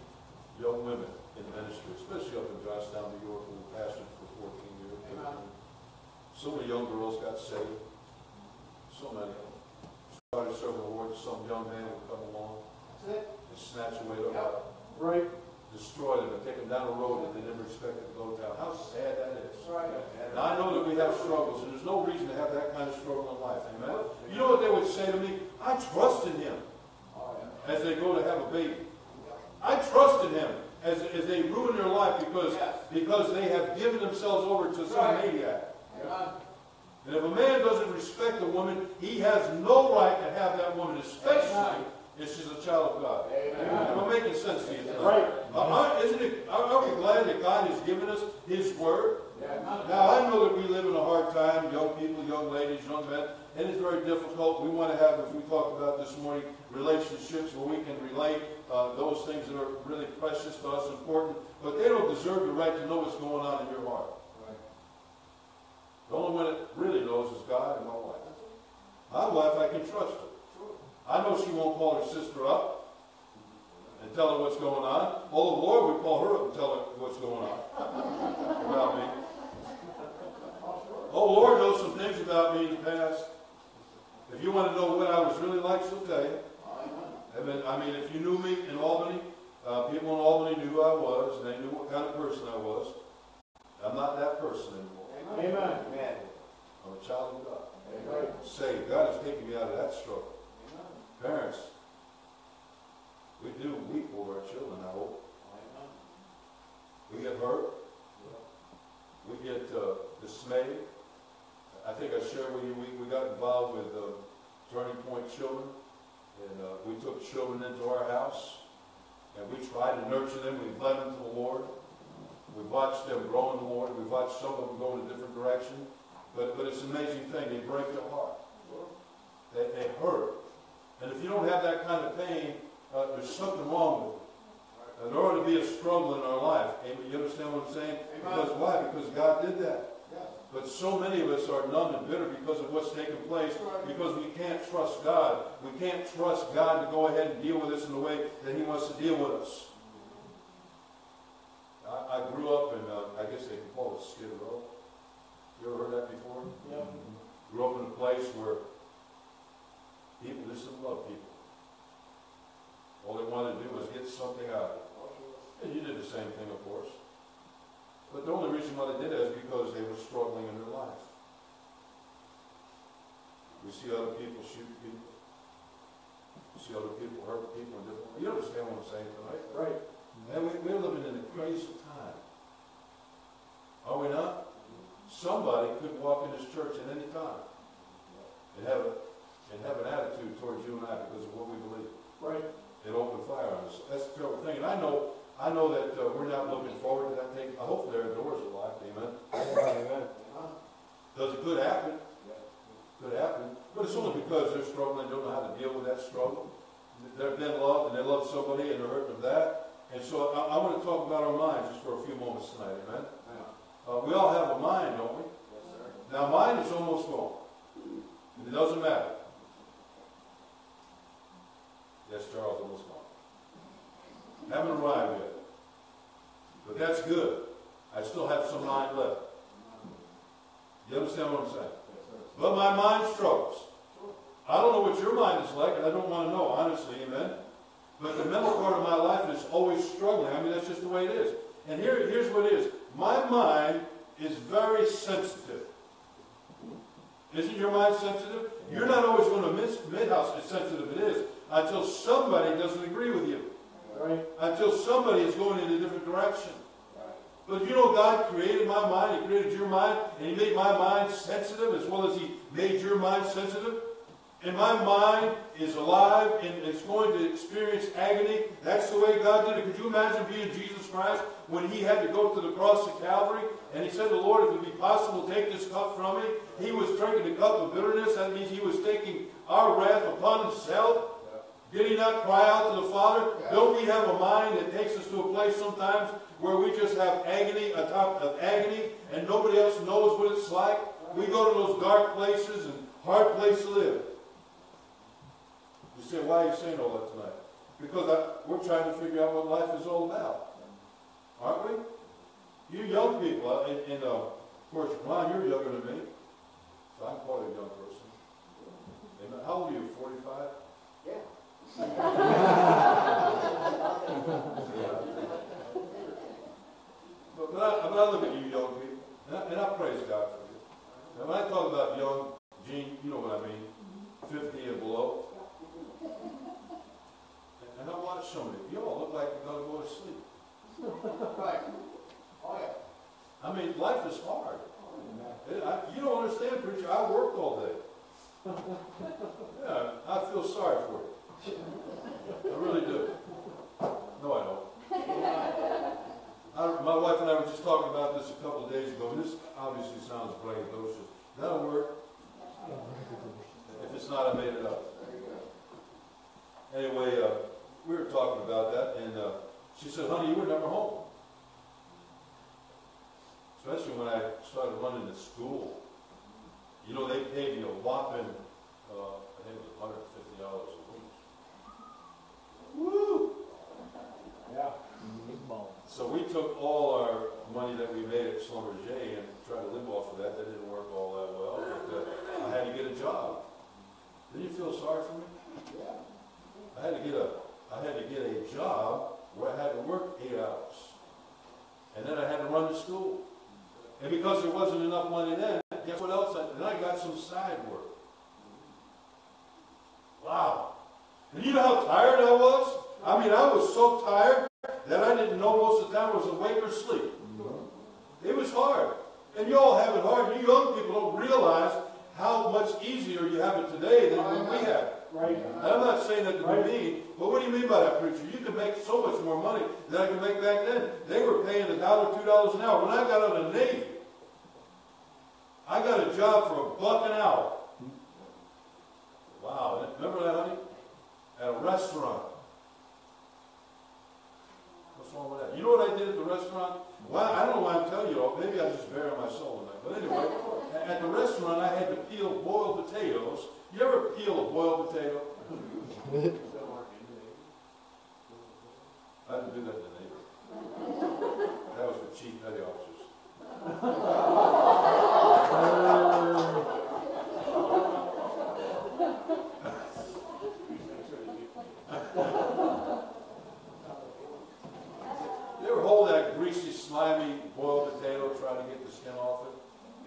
[SPEAKER 1] young women in ministry, especially up in Johnstown, New York, who pastored for 14 years.
[SPEAKER 4] Amen.
[SPEAKER 1] So many young girls got saved, so many of them. Started serving the Lord, some young man would come along
[SPEAKER 4] That's it.
[SPEAKER 1] and snatch away their life.
[SPEAKER 6] Right.
[SPEAKER 1] destroy them and take them down a road that they never expected to go down. How sad that is.
[SPEAKER 4] That's right.
[SPEAKER 1] And I know that we have struggles, and there's no reason to have that kind of struggle in life. Amen? You know what they would say to me? I trust in him as they go to have a baby. I trust in him as, as they ruin their life because,
[SPEAKER 4] Yes.
[SPEAKER 1] because they have given themselves over to some
[SPEAKER 4] Right.
[SPEAKER 1] maniac. And if a man doesn't respect a woman, he has no right to have that woman, especially if she's a child of God.
[SPEAKER 4] Amen.
[SPEAKER 1] Am I making sense to you tonight?
[SPEAKER 6] Right.
[SPEAKER 1] Uh, uh, isn't it, are, are we glad that God has given us His Word? Now, I know that we live in a hard time, young people, young ladies, young men, and it's very difficult. We want to have, as we talked about this morning, relationships where we can relate uh, those things that are really precious to us, important, but they don't deserve the right to know what's going on in your heart. The only one that really knows is God and my wife. My wife, I can trust her. I know she won't call her sister up and tell her what's going on. Well, the Lord would call her up and tell her what's going on *laughs* about me. Oh, Lord knows some things about me in the past. If you want to know what I was really like, she'll tell you. I mean, I mean, if you knew me in Albany, uh, people in Albany knew who I was, and they knew what kind of person I was. I'm not that person anymore.
[SPEAKER 6] Amen.
[SPEAKER 2] Amen.
[SPEAKER 1] I'm a child of God.
[SPEAKER 6] Right.
[SPEAKER 1] Saved. God has taken me out of that struggle. Parents, we do weep over our children, I hope. We get hurt. We get uh, dismayed. I think I shared with you, we, we got involved with uh, Turning Point Children, and uh, we took children into our house, and we tried to nurture them. We led them to the Lord. We watched them grow in the Lord. We watched some of them go in a different direction. But, but it's an amazing thing. They break your heart. They, they hurt. And if you don't have that kind of pain, uh, there's something wrong with it. And there ought to be a struggle in our life. Amen. You understand what I'm saying?
[SPEAKER 4] Amen.
[SPEAKER 1] Because why? Because God did that. But so many of us are numb and bitter because of what's taken place, because we can't trust God. We can't trust God to go ahead and deal with us in the way that He wants to deal with us. I, I grew up in, uh, I guess they call it Skid Row. You ever heard that before?
[SPEAKER 6] Yep.
[SPEAKER 1] Grew up in a place where people just didn't love people. All they wanted to do was get something out of it. And you did the same thing, of course. But the only reason why they did that is because they were struggling in their life. We see other people shoot people. We see other people hurt people in different ways. You understand what I'm saying tonight?
[SPEAKER 6] Right.
[SPEAKER 1] And we, we're living in a crazy time. Are we not? Somebody could walk in this church at any time and have, a, and have an attitude towards you and I because of what we believe.
[SPEAKER 6] Right.
[SPEAKER 1] It opened fire on us. That's the terrible thing. And I know, I know that uh, we're not looking forward to that thing. I hope their doors are locked. Amen.
[SPEAKER 6] Amen.
[SPEAKER 1] Because it could happen. Could happen. But it's only because they're struggling, don't know how to deal with that struggle. They've been loved and they love somebody and they're hurting of that. And so I, I want to talk about our minds just for a few moments tonight. Amen. Uh, we all have a mind, don't we?
[SPEAKER 4] Yes, sir.
[SPEAKER 1] Now mine is almost gone. And it doesn't matter. Yes, Charles, almost gone. Haven't arrived yet. But that's good. I still have some mind left. You understand what I'm saying? But my mind struggles. I don't know what your mind is like, and I don't want to know, honestly, amen? But the mental part of my life is always struggling. I mean, that's just the way it is. And here, here's what it is. My mind is very sensitive. Isn't your mind sensitive? You're not always going to miss, admit how sensitive it is until somebody doesn't agree with you.
[SPEAKER 6] Right.
[SPEAKER 1] Until somebody is going in a different direction. But you know, God created my mind, He created your mind, and He made my mind sensitive as well as He made your mind sensitive. And my mind is alive and it's going to experience agony. That's the way God did it. Could you imagine being Jesus Christ when He had to go to the cross of Calvary and He said to the Lord, if it be possible, take this cup from me. He was drinking the cup of bitterness. That means He was taking our wrath upon Himself. Did He not cry out to the Father? Don't we have a mind that takes us to a place sometimes where we just have agony atop of agony and nobody else knows what it's like? We go to those dark places and hard places to live. You say, why are you saying all that tonight? Because I, we're trying to figure out what life is all about. Aren't we? You young people, uh, and, and uh, of course, Ron, you're younger than me, so I'm quite a young person. How old are you, 45? But, but, I, but I look at you young people, and I, and I praise God for you. When I talk about young, Gene, you know what I mean, 50 and below. And, and I watch some of you, you all look like you're going to go to sleep.
[SPEAKER 4] Right. Oh, yeah.
[SPEAKER 1] I mean, life is hard. It- I- You don't understand, preacher, I worked all day. *laughs* Yeah, I feel sorry for you. I really do. No, I don't. I, my wife and I were just talking about this a couple of days ago, and this obviously sounds braggadocious. That'll work. If it's not, I made it up. Anyway, uh, we were talking about that, and uh, she said, honey, you were never home. Especially when I started running to school. You know, they paid me a whopping, uh, I think it was $150 Woo!
[SPEAKER 6] Yeah. Big ball.
[SPEAKER 1] So we took all our money that we made at Schlumberger and tried to live off of that. That didn't work all that well, but uh, I had to get a job. Did you feel sorry for me?
[SPEAKER 4] Yeah.
[SPEAKER 1] I had to get a I had to get a job where I had to work eight hours. And then I had to run to school. And because there wasn't enough money then, guess what else? I, then I got some side work. Wow. And you know how tired I was? I mean, I was so tired that I didn't know most of the time I was awake or asleep. It was hard. And you all have it hard. You young people don't realize how much easier you have it today than when we had it.
[SPEAKER 6] Right.
[SPEAKER 1] I'm not saying that to
[SPEAKER 6] Right.
[SPEAKER 1] be mean, but what do you mean by that, preacher? You can make so much more money than I could make back then. They were paying a dollar, two dollars an hour. When I got out of the Navy, I got a job for a buck an hour. Wow, remember that, honey? At a restaurant. What's wrong with that? You know what I did at the restaurant? Well, I don't know why I'm telling you all. Maybe I just bury my soul in that. But anyway, at the restaurant, I had to peel boiled potatoes. You ever peel a boiled potato? I didn't do that to the neighbor. That was for chief petty officers. You ever hold that greasy, slimy boiled potato, trying to get the skin off it?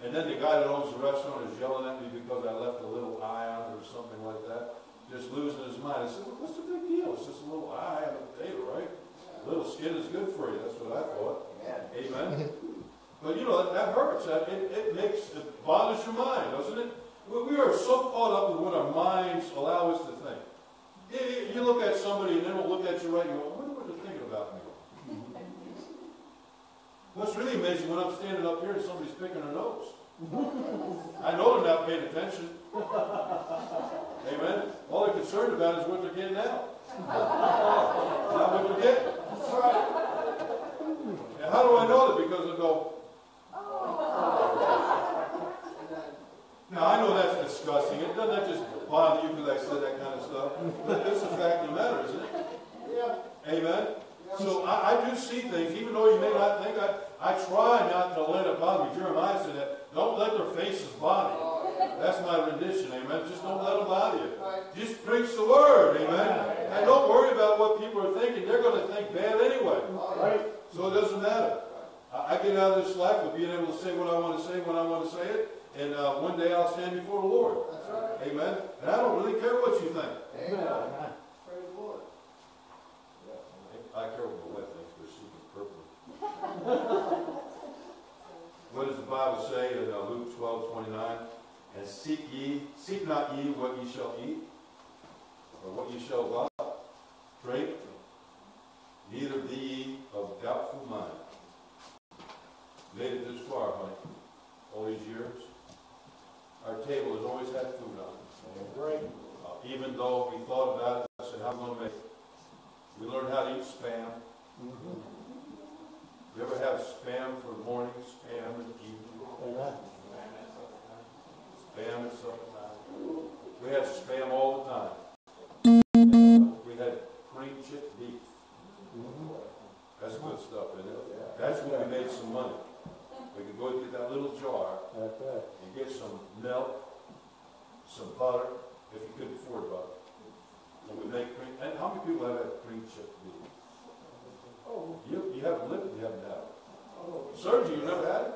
[SPEAKER 1] And then the guy that owns the restaurant is yelling at me because I left a little eye on it or something like that, just losing his mind. I said, "Well, what's the big deal? It's just a little eye on a potato, right? A little skin is good for you, that's what I thought. Amen. But you know, that, that hurts. That, it, it makes, it bothers your mind, doesn't it? We, are so caught up with what our minds allow us to think. You look at somebody and they don't look at you right, you go, I wonder what they're thinking about me. What's really amazing when I'm standing up here and somebody's picking their nose. I know they're not paying attention. Amen. All they're concerned about is what they're getting out. Not what they're getting.
[SPEAKER 4] That's right.
[SPEAKER 1] And how do I know that? Because I go, now I know that's disgusting. It doesn't that just bother you because I said that kind of stuff. But it's a fact of the matter, isn't it?
[SPEAKER 4] Yeah.
[SPEAKER 1] Amen. So I, I do see things, even though you may not think I, I try not to let it bother me. Jeremiah said that, don't let their faces bother you. That's my rendition, amen. Just don't let them bother you. Just preach the word, amen. And don't worry about what people are thinking. They're going to think bad anyway.
[SPEAKER 4] Yeah.
[SPEAKER 1] So it doesn't matter. I, I get out of this life with being able to say what I want to say when I want to say it. And uh, one day I'll stand before the Lord.
[SPEAKER 4] That's right.
[SPEAKER 1] Amen. And I don't really care what you think.
[SPEAKER 4] Amen. Praise the Lord.
[SPEAKER 1] I care what my wife thinks, but she can purple. *laughs* What does the Bible say in uh, Luke twelve twenty-nine? And seek ye, seek not ye what ye shall eat, or what ye shall what? Drink, neither be ye of doubtful mind. Made it this far, honey, all these years. Our table has always had food on it.
[SPEAKER 6] Great.
[SPEAKER 1] Uh, even though we thought about it, I said, how am I gonna make it? We learned how to eat spam. You ever have spam for the morning, spam the evening, spam at supper time? We had spam all the time. We had cream chip beef. That's good stuff, isn't it? That's when we made some money. We could go and get that little jar and get some milk, some butter, if you couldn't afford butter. And we make cream, and how many people have had cream chip beef?
[SPEAKER 6] Oh,
[SPEAKER 1] You, you haven't lived, it, you haven't had it. Sergio, you never had it?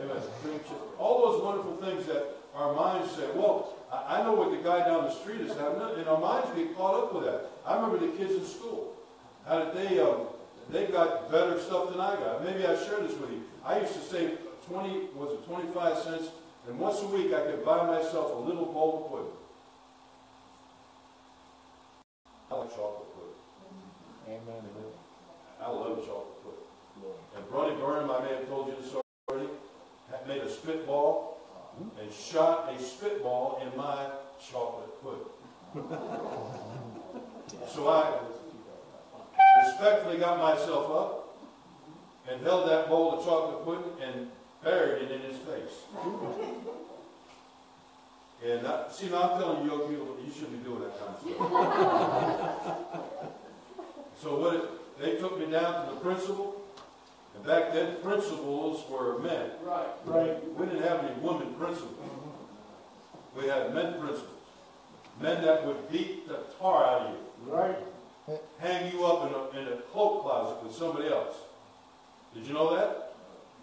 [SPEAKER 1] Amen. Cream chip. All those wonderful things that our minds say, well, I, I know what the guy down the street is having, and our minds get caught up with that. I remember the kids in school. How did they, um, they got better stuff than I got. Maybe I shared this with you. I used to save twenty, was it twenty-five cents, and once a week I could buy myself a little bowl of pudding. I like chocolate pudding.
[SPEAKER 6] Amen.
[SPEAKER 1] I love chocolate pudding. And Bronny Burnham, I may have told you this already, made a spitball and shot a spitball in my chocolate pudding. *laughs* So I respectfully got myself up and held that bowl of chocolate pudding and buried it in his face. *laughs* And I, see, now I'm telling you, young people, you shouldn't be doing that kind of stuff. *laughs* So what it, they took me down to the principal, and back then principals were men.
[SPEAKER 4] Right.
[SPEAKER 6] Right.
[SPEAKER 1] We didn't have any women principals. Mm-hmm. We had men principals. Men that would beat the tar out of you,
[SPEAKER 6] Right.
[SPEAKER 1] hang you up in a, in a cloak closet with somebody else. Did you know that?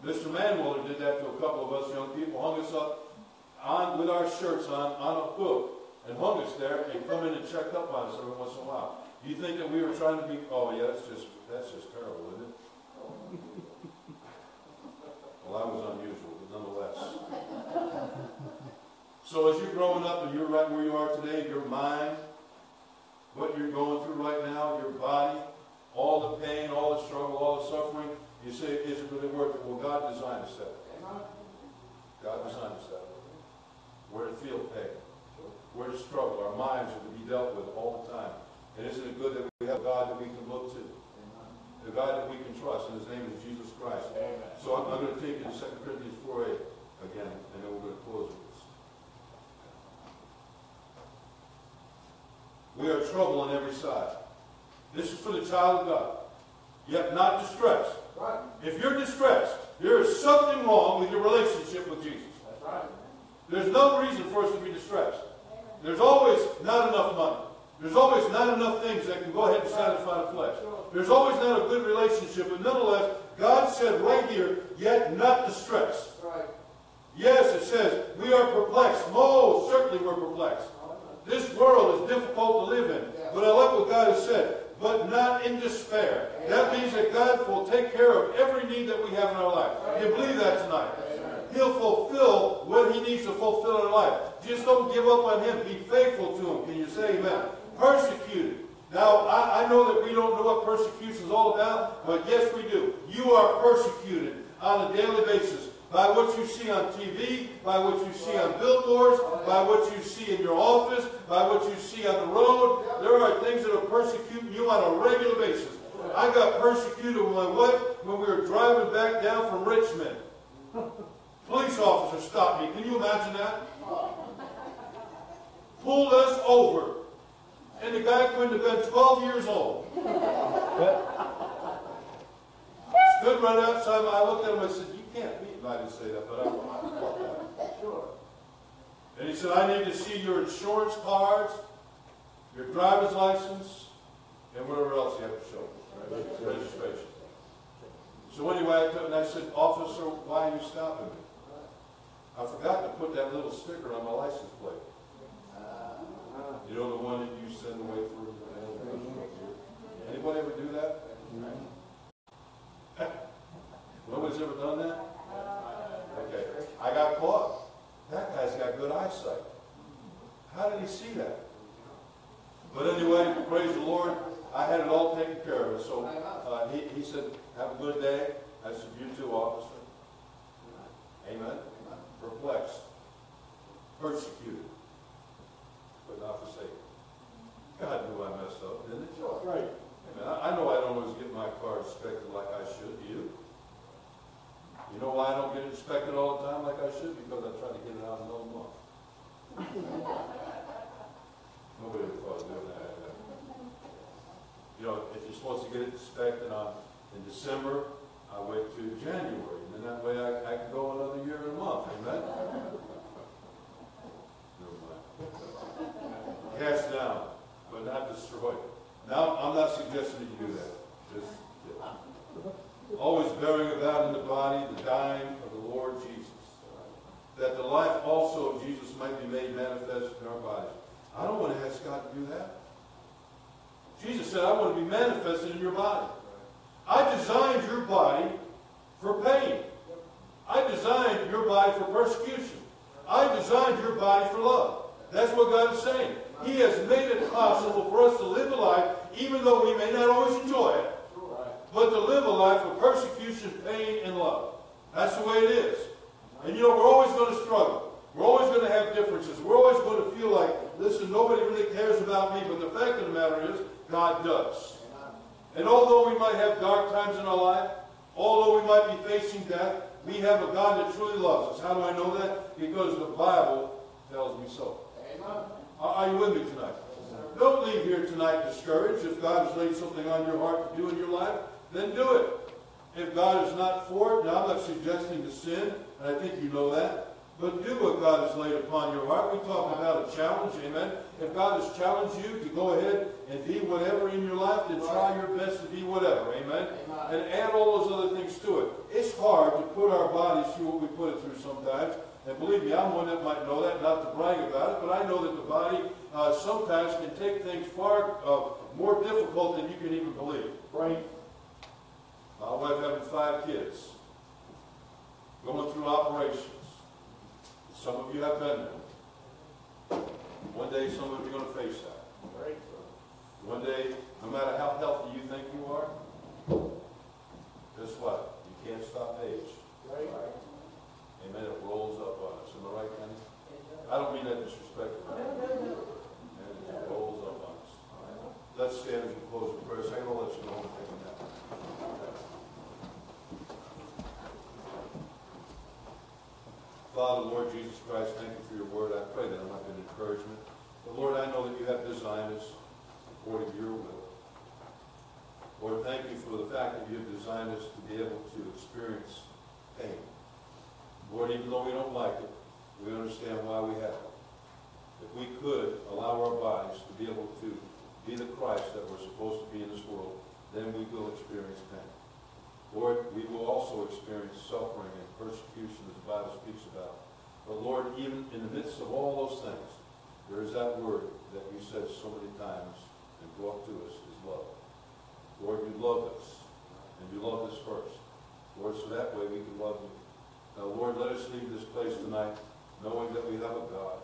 [SPEAKER 1] Mr. Manwiller did that to a couple of us young people, hung us up on, with our shirts on, on a hook, and hung us there, and come in and checked up on us every once in a while. You think that we were trying to be, oh yeah, that's just, that's just terrible, isn't it? Well, that was unusual, but nonetheless. So as you're growing up and you're right where you are today, your mind, what you're going through right now, your body, all the pain, all the struggle, all the suffering, you say, it really worth? Well, God designed us that. God designed us that. We're to feel pain. We're to struggle. Our minds are to be dealt with all the time. And isn't it good that we have God that we can look to? The God that we can trust, and his name is Jesus Christ.
[SPEAKER 6] Amen.
[SPEAKER 1] So I'm, I'm gonna take you to Second Corinthians four eight again, and then we're gonna close with this. We are trouble on every side. This is for the child of God, yet not distressed.
[SPEAKER 4] Right.
[SPEAKER 1] If you're distressed, there is something wrong with your relationship with Jesus.
[SPEAKER 6] That's right.
[SPEAKER 1] There's no reason for us to be distressed. There's always not enough money. There's always not enough things that can go ahead and satisfy the flesh. There's always not a good relationship, but nonetheless, God said right here, yet not distressed.
[SPEAKER 4] Right.
[SPEAKER 1] Yes, it says, we are perplexed. Most certainly we're perplexed. This world is difficult to live in. But I like what God has said, but not in despair. That means that God will take care of every need that we have in our life. Do you believe that tonight? He'll fulfill what he needs to fulfill in our life. Just don't give up on him. Be faithful to him. Can you say amen? Persecuted. Now, I, I know that we don't know what persecution is all about, but yes, we do. You are persecuted on a daily basis by what you see on TV, by what you see on billboards, by what you see in your office, by what you see on the road. There are things that are persecuting you on a regular basis. I got persecuted with my wife when we were driving back down from Richmond. Police officer stopped me. Can you imagine that? Pulled us over. And the guy couldn't have been 12 years old. Stood right outside. I looked at him. I said, "You can't beat." me." I didn't say that, but I, thought that.
[SPEAKER 4] Sure.
[SPEAKER 1] And he said, "I need to see your insurance cards, your driver's license, and whatever else you have to show, registration." So anyway, I took, and I said, "Officer, why are you stopping me?" I forgot to put that little sticker on my license plate. You know the one that you send away for? Anybody ever do that? Nobody's ever done that? Okay, I got caught. That guy's got good eyesight. How did he see that? But anyway, praise the Lord, I had it all taken care of. So uh, he, he said, have a good day. I said, you too, officer. Amen. Perplexed, persecuted, but not forsaken. God knew I messed up, didn't he?
[SPEAKER 6] Right.
[SPEAKER 1] Amen. I I know I don't always get my car inspected like I should. Do you? You know why I don't get it inspected all the time like I should? Because I try to get it out in another month. Nobody ever thought of doing that. You know, if you're supposed to get it inspected on, in December, I wait to January, and then that way I, I can go another year and a month, amen? Never mind. Cast down, but not destroyed. Now, I'm not suggesting that you do that. Just, yeah. Always bearing about in the body the dying of the Lord Jesus, that the life also of Jesus might be made manifest in our bodies. I don't want to ask God to do that. Jesus said, I want to be manifested in your body. I designed your body for pain. I designed your body for persecution. I designed your body for love. That's what God is saying. He has made it possible for us to live a life, even though we may not always enjoy it, but to live a life of persecution, pain, and love. That's the way it is. And you know, we're always going to struggle. We're always going to have differences. We're always going to feel like, listen, nobody really cares about me, but the fact of the matter is, God does. And although we might have dark times in our life, although we might be facing death, we have a God that truly loves us. How do I know that? Because the Bible tells me so.
[SPEAKER 4] Amen.
[SPEAKER 1] Are you with me tonight? Don't leave here tonight discouraged. If God has laid something on your heart to do in your life, then do it. If God is not for it, now I'm not suggesting to sin, and I think you know that. But do what God has laid upon your heart. We talk about a challenge, amen. If God has challenged you to go ahead and be whatever in your life, then try your best to be whatever, amen. And add all those other things to it. It's hard to put our bodies through what we put it through sometimes. And believe me, I'm one that might know that, not to brag about it, but I know that the body uh, sometimes can take things far uh, more difficult than you can even believe.
[SPEAKER 6] Right.
[SPEAKER 1] My wife having five kids, going through operations. Some of you have been there. One day, some of you are going to face that.
[SPEAKER 6] Right.
[SPEAKER 1] One day, no matter how healthy you think you are, guess what? You can't stop age.
[SPEAKER 6] Right.
[SPEAKER 1] Amen. It rolls up on us. Am I right, Kenny? I don't mean that disrespectfully. And it rolls up on us. Let's stand as we close in prayer. Second, I'll let you go home and take a nap. Father, Lord Jesus Christ, thank you for your word. I pray that it might be an encouragement. But Lord, I know that you have designed us according to your will. Lord, thank you for the fact that you have designed us to be able to experience pain. Lord, even though we don't like it, we understand why we have it. If we could allow our bodies to be able to be the Christ that we're supposed to be in this world, then we will experience pain. Lord, we will also experience suffering and persecution Bible speaks about. But Lord, even in the midst of all those things, there is that word that you said so many times and brought to us is love. Lord, you love us, and you love us first. Lord, so that way we can love you. Now, Lord, let us leave this place tonight knowing that we have a God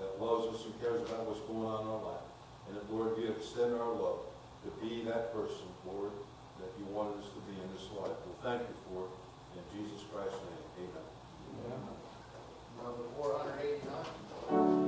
[SPEAKER 1] that loves us and cares about what's going on in our life. And that, Lord, we extend our love to be that person, Lord, that you wanted us to be in this life. Well, thank you for it. In Jesus Christ's name, amen.
[SPEAKER 3] Yeah. Number 489.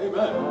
[SPEAKER 1] Amen.